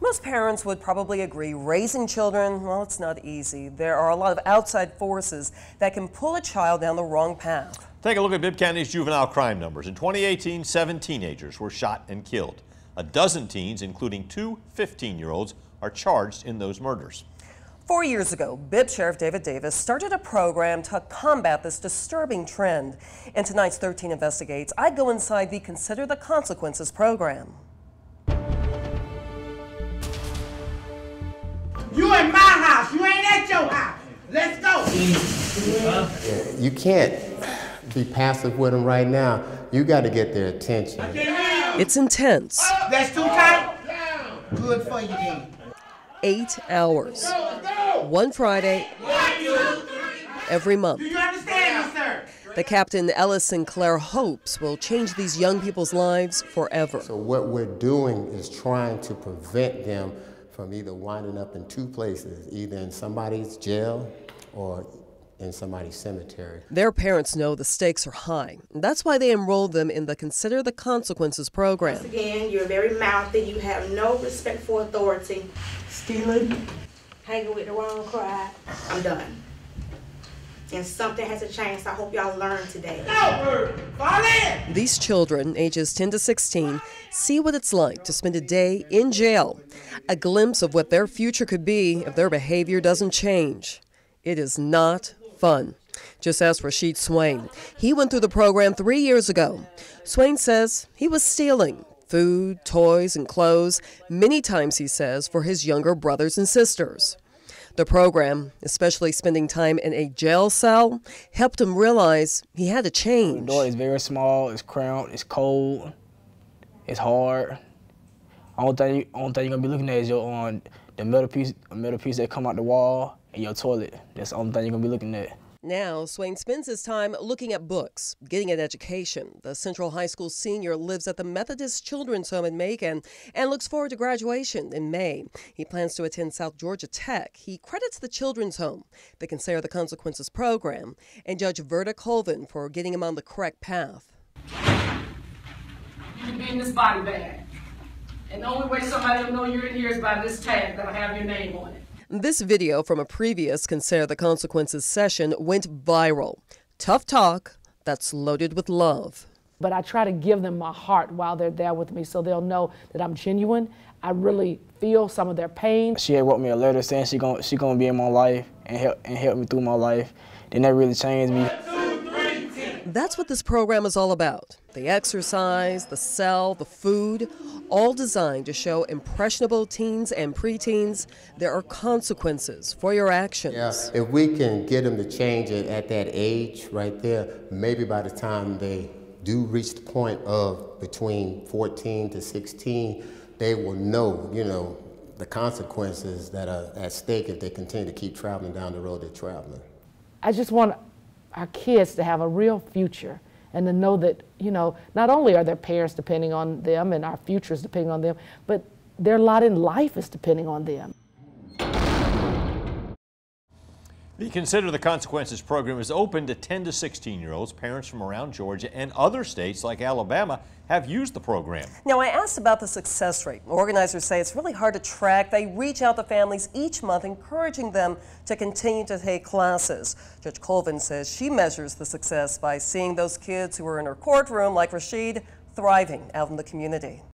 Most parents would probably agree raising children, well, it's not easy. There are a lot of outside forces that can pull a child down the wrong path. Take a look at Bibb County's juvenile crime numbers. In 2018, seven teenagers were shot and killed. A dozen teens, including two 15-year-olds, are charged in those murders. Four years ago, Bibb Sheriff David Davis started a program to combat this disturbing trend. In tonight's 13 Investigates, I go inside the Consider the Consequences program. You ain't at your house. Let's go. You can't be passive with them right now. You got to get their attention. It's intense. That's too tight. Good for you, then. Eight hours. One Friday every month. Do you understand me, sir? The Captain Ellis Sinclair hopes will change these young people's lives forever. So what we're doing is trying to prevent them from either winding up in two places, either in somebody's jail or in somebody's cemetery. Their parents know the stakes are high. That's why they enrolled them in the Consider the Consequences program. Again, you're very mouthy. You have no respect for authority. Stealing. Hanging with the wrong crowd. I'm done. And something has to change, so I hope y'all learn today. These children, ages 10 to 16, see what it's like to spend a day in jail, a glimpse of what their future could be if their behavior doesn't change. It is not fun. Just ask Rashid Swain. He went through the program three years ago. Swain says he was stealing food, toys, and clothes, many times, he says, for his younger brothers and sisters. The program, especially spending time in a jail cell, helped him realize he had to The change. door is very small, it's cramped, it's cold, it's hard. Only thing, only thing you're gonna be looking at is your on the metal piece, a metal piece that come out the wall and your toilet. That's the only thing you're gonna be looking at. Now, Swain spends his time looking at books, getting an education. The Central High School senior lives at the Methodist Children's Home in Macon and looks forward to graduation in May. He plans to attend South Georgia Tech. He credits the Children's Home, the Consider the Consequences program, and Judge Verda Colvin for getting him on the correct path. You can be in this body bag. And the only way somebody will know you're in here is by this tag that'll have your name on it. This video from a previous Consider the Consequences session went viral. Tough talk that's loaded with love. but I try to give them my heart while they're there with me so they'll know that I'm genuine. I really feel some of their pain. She had wrote me a letter saying she gon' she gonna be in my life and help and help me through my life. Then that really changed me. That's what this program is all about. The exercise, the cell, the food, all designed to show impressionable teens and preteens there are consequences for your actions. Yeah, if we can get them to change it at that age right there, maybe by the time they do reach the point of between 14 to 16, they will know, you know, the consequences that are at stake if they continue to keep traveling down the road they're traveling. I just want our kids to have a real future and to know that, you know, not only are their parents depending on them and our future is depending on them, but their lot in life is depending on them. The Consider the Consequences program is open to 10 to 16 year olds. Parents from around Georgia and other states like Alabama have used the program. Now, I asked about the success rate. Organizers say it's really hard to track. They reach out to families each month, encouraging them to continue to take classes. Judge Colvin says she measures the success by seeing those kids who are in her courtroom, like Rashid, thriving out in the community.